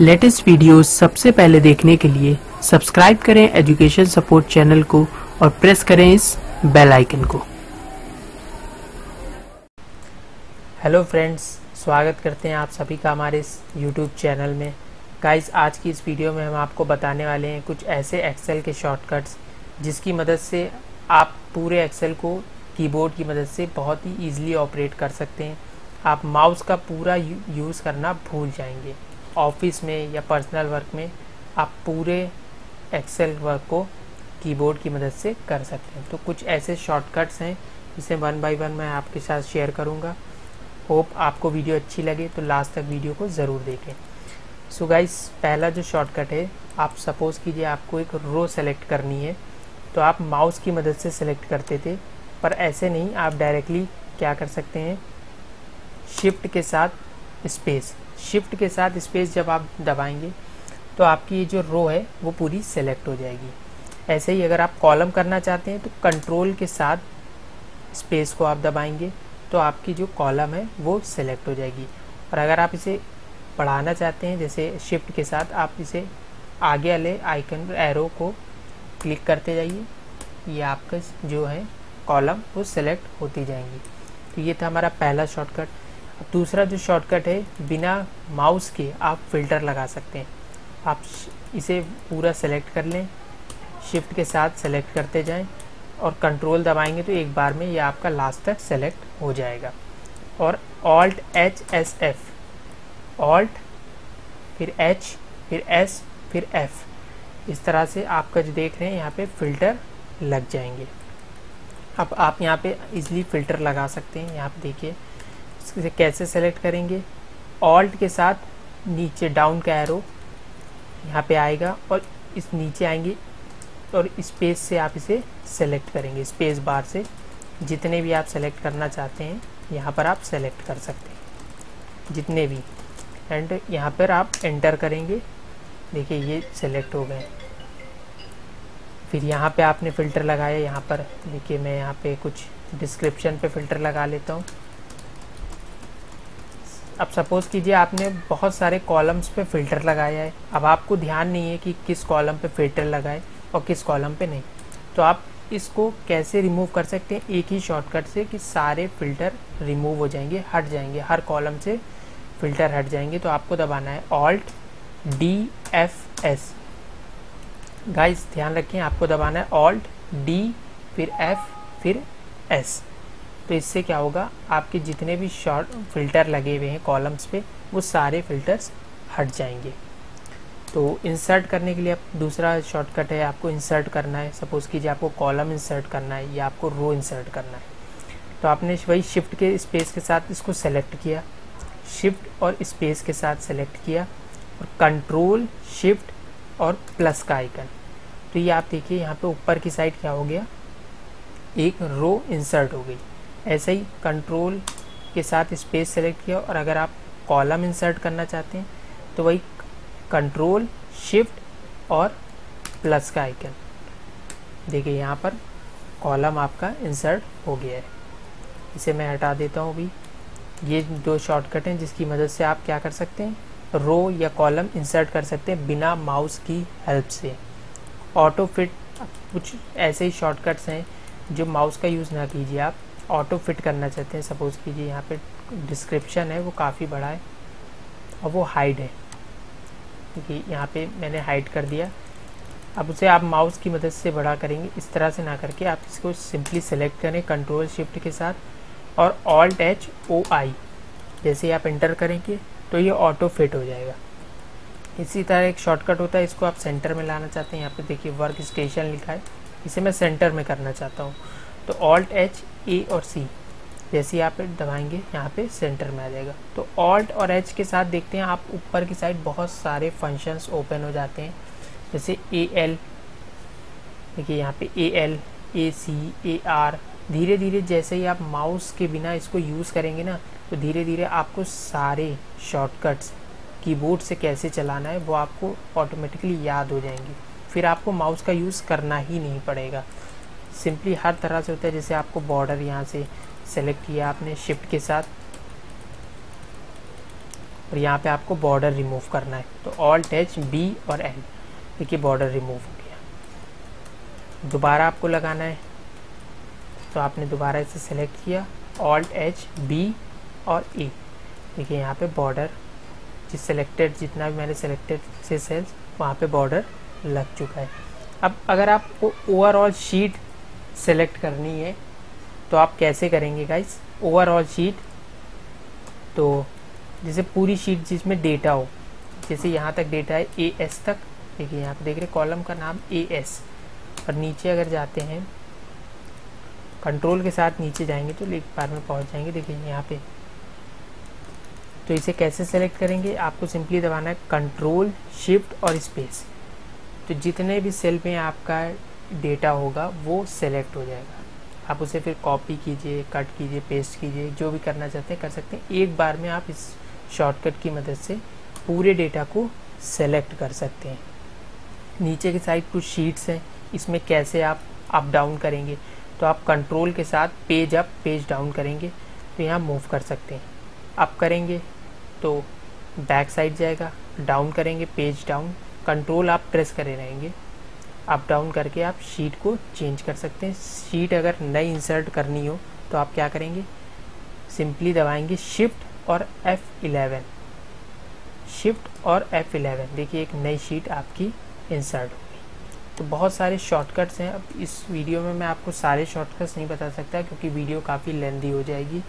Latest videos सबसे पहले देखने के लिए सब्सक्राइब करें एजुकेशन सपोर्ट चैनल को और प्रेस करें इस बेल आइकन को। हेलो फ्रेंड्स, स्वागत करते हैं आप सभी का हमारे इस यूट्यूब चैनल में। गाइस, आज की इस वीडियो में हम आपको बताने वाले हैं कुछ ऐसे एक्सेल के शॉर्टकट्स जिसकी मदद से आप पूरे एक्सेल को कीबोर्ड की मदद से बहुत ही ईजिली ऑपरेट कर सकते हैं। आप माउस का पूरा यूज़ करना भूल जाएँगे। ऑफ़िस में या पर्सनल वर्क में आप पूरे एक्सेल वर्क को कीबोर्ड की मदद से कर सकते हैं। तो कुछ ऐसे शॉर्टकट्स हैं, जिसे वन बाय वन मैं आपके साथ शेयर करूँगा। होप आपको वीडियो अच्छी लगे तो लास्ट तक वीडियो को ज़रूर देखें। सो so गाइस पहला जो शॉर्टकट है, आप सपोज़ कीजिए आपको एक रो सेलेक्ट करनी है। तो आप माउस की मदद से सेलेक्ट करते थे, पर ऐसे नहीं, आप डायरेक्टली क्या कर सकते हैं? शिफ्ट के साथ स्पेस शिफ्ट के साथ स्पेस जब आप दबाएँगे तो आपकी ये जो रो है, वो पूरी सेलेक्ट हो जाएगी। ऐसे ही अगर आप कॉलम करना चाहते हैं तो कंट्रोल के साथ स्पेस को आप दबाएँगे तो आपकी जो कॉलम है, वो सेलेक्ट हो जाएगी। और अगर आप इसे बढ़ाना चाहते हैं, जैसे शिफ्ट के साथ आप इसे आगे वाले आइकन एरो को क्लिक करते जाइए, ये आपका जो है कॉलम वो सेलेक्ट होती जाएँगी। तो ये था हमारा पहला शॉर्टकट दूसरा जो शॉर्टकट है, बिना माउस के आप फ़िल्टर लगा सकते हैं। आप इसे पूरा सेलेक्ट कर लें शिफ्ट के साथ सेलेक्ट करते जाएँ और कंट्रोल दबाएँगे तो एक बार में ये आपका लास्ट तक सेलेक्ट हो जाएगा। और Alt H S F Alt फिर एच फिर एस फिर एफ़ इस तरह से आपका जो देख रहे हैं, यहाँ पे फ़िल्टर लग जाएँगे। अब आप यहाँ पे इजली फ़िल्टर लगा सकते हैं। यहाँ पे देखिए इसे कैसे सेलेक्ट करेंगे? ऑल्ट के साथ नीचे डाउन का एरो यहाँ पे आएगा और इस नीचे आएँगे और स्पेस से आप इसे सेलेक्ट करेंगे। स्पेस बार से जितने भी आप सेलेक्ट करना चाहते हैं, यहाँ पर आप सेलेक्ट कर सकते हैं। जितने भी। एंड यहाँ पर आप एंटर करेंगे। देखिए ये सेलेक्ट हो गए। फिर यहाँ पे आपने फ़िल्टर लगाया, यहाँ पर देखिए मैं यहाँ पे कुछ डिस्क्रिप्शन पे फ़िल्टर लगा लेता हूँ। अब सपोज़ कीजिए आपने बहुत सारे कॉलम्स पे फ़िल्टर लगाया है। अब आपको ध्यान नहीं है कि किस कॉलम पे फ़िल्टर लगाए और किस कॉलम पे नहीं। तो आप इसको कैसे रिमूव कर सकते हैं? एक ही शॉर्टकट से कि सारे फ़िल्टर रिमूव हो जाएँगे, हट जाएँगे। हर कॉलम से फ़िल्टर हट जाएँगे। तो आपको दबाना है Alt D F S guys ध्यान रखें, आपको दबाना है ऑल्ट डी फिर एफ़ फिर एस तो इससे क्या होगा, आपके जितने भी शॉर्ट फ़िल्टर लगे हुए हैं कॉलम्स पे, वो सारे फिल्टर्स हट जाएँगे। तो इंसर्ट करने के लिए आप दूसरा शॉर्टकट है, आपको इंसर्ट करना है। सपोज़ कीजिए आपको कॉलम इंसर्ट करना है या आपको रो इंसर्ट करना है। तो आपने वही शिफ्ट के स्पेस के साथ इसको सेलेक्ट किया। शिफ्ट और स्पेस के साथ सेलेक्ट किया और कंट्रोल शिफ्ट और प्लस का आइकन तो ये आप देखिए, यहाँ पे ऊपर की साइड क्या हो गया? एक रो इंसर्ट हो गई। ऐसे ही कंट्रोल के साथ स्पेस सेलेक्ट किया और अगर आप कॉलम इंसर्ट करना चाहते हैं तो वही कंट्रोल शिफ्ट और प्लस का आइकन देखिए यहाँ पर कॉलम आपका इंसर्ट हो गया है। इसे मैं हटा देता हूँ अभी। ये दो शॉर्टकट हैं जिसकी मदद से आप क्या कर सकते हैं? रो या कॉलम इंसर्ट कर सकते हैं बिना माउस की हेल्प से। ऑटो फिट कुछ ऐसे ही शॉर्टकट्स हैं जो माउस का यूज़ ना कीजिए आप। ऑटो फिट करना चाहते हैं, सपोज़ कीजिए यहाँ पे डिस्क्रिप्शन है, वो काफ़ी बड़ा है और वो हाइड है। क्योंकि यहाँ पे मैंने हाइड कर दिया। अब उसे आप माउस की मदद से बड़ा करेंगे, इस तरह से ना करके आप इसको सिंपली सेलेक्ट करें कंट्रोल शिफ्ट के साथ और ऑल्ट एच ओ आई जैसे आप इंटर करेंगे तो ये ऑटो फिट हो जाएगा। इसी तरह एक शॉर्टकट होता है, इसको आप सेंटर में लाना चाहते हैं। यहाँ पे देखिए वर्क स्टेशन लिखा है। इसे मैं सेंटर में करना चाहता हूँ। तो ऑल्ट एच ए और सी जैसे आप दबाएँगे, यहाँ पे सेंटर में आ जाएगा। तो ऑल्ट और एच के साथ देखते हैं, आप ऊपर की साइड बहुत सारे फ़ंक्शंस ओपन हो जाते हैं। जैसे ए एल देखिए यहाँ पे A L A C A R धीरे धीरे जैसे ही आप माउस के बिना इसको यूज़ करेंगे ना तो धीरे धीरे आपको सारे शॉर्टकट्स कीबोर्ड से कैसे चलाना है, वो आपको ऑटोमेटिकली याद हो जाएँगे। फिर आपको माउस का यूज़ करना ही नहीं पड़ेगा। सिंपली हर तरह से होता है, जैसे आपको बॉर्डर यहाँ से सेलेक्ट किया आपने शिफ्ट के साथ। और यहाँ पे आपको बॉर्डर रिमूव करना है। तो ऑल्ट एच बी और एल देखिए बॉर्डर रिमूव हो गया। दोबारा आपको लगाना है। तो आपने दोबारा इसे सेलेक्ट किया ऑल्ट एच बी और ए देखिए यहाँ पे बॉर्डर जिस सेलेक्टेड जितना भी मैंने सेलेक्टेड से सेल्स वहाँ पे बॉर्डर लग चुका है। अब अगर आपको ओवरऑल शीट सेलेक्ट करनी है। तो आप कैसे करेंगे गाइस ओवरऑल शीट तो जैसे पूरी शीट जिसमें डेटा हो, जैसे यहाँ तक डेटा है ए एस तक। देखिए यहाँ पे देख रहे कॉलम का नाम ए एस और नीचे अगर जाते हैं कंट्रोल के साथ नीचे जाएँगे तो एक बार में पहुँच जाएँगे। देखिए यहाँ पे। तो इसे कैसे सेलेक्ट करेंगे? आपको सिंपली दबाना है कंट्रोल शिफ्ट और स्पेस तो जितने भी सेल में आपका डेटा होगा, वो सेलेक्ट हो जाएगा। आप उसे फिर कॉपी कीजिए कट कीजिए पेस्ट कीजिए, जो भी करना चाहते हैं कर सकते हैं। एक बार में आप इस शॉर्टकट की मदद से पूरे डेटा को सेलेक्ट कर सकते हैं। नीचे के साइड कुछ शीट्स हैं, इसमें कैसे आप अप डाउन करेंगे तो आप कंट्रोल के साथ पेज अप पेज डाउन करेंगे तो यहाँ मूव कर सकते हैं। अप करेंगे तो बैक साइड जाएगा डाउन करेंगे पेज डाउन कंट्रोल आप प्रेस करे रहेंगे। अप डाउन करके आप शीट को चेंज कर सकते हैं। शीट अगर नई इंसर्ट करनी हो तो आप क्या करेंगे? सिंपली दबाएँगे शिफ्ट और F11 शिफ्ट और F11 देखिए एक नई शीट आपकी इंसर्ट होगी। तो बहुत सारे शॉर्टकट्स हैं। अब इस वीडियो में मैं आपको सारे शॉर्टकट्स नहीं बता सकता, क्योंकि वीडियो काफ़ी लेंदी हो जाएगी।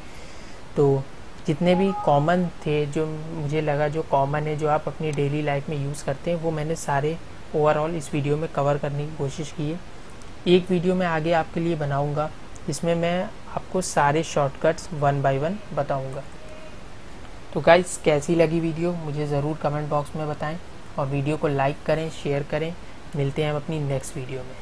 तो जितने भी कॉमन थे, जो मुझे लगा जो कॉमन है, जो आप अपनी डेली लाइफ में यूज़ करते हैं, वो मैंने सारे ओवरऑल इस वीडियो में कवर करने की कोशिश की है। एक वीडियो मैं आगे आपके लिए बनाऊँगा इसमें मैं आपको सारे शॉर्टकट्स वन बाय वन बताऊँगा। तो गाइज़ कैसी लगी वीडियो मुझे ज़रूर कमेंट बॉक्स में बताएँ और वीडियो को लाइक करें शेयर करें। मिलते हैं हम अपनी नेक्स्ट वीडियो में।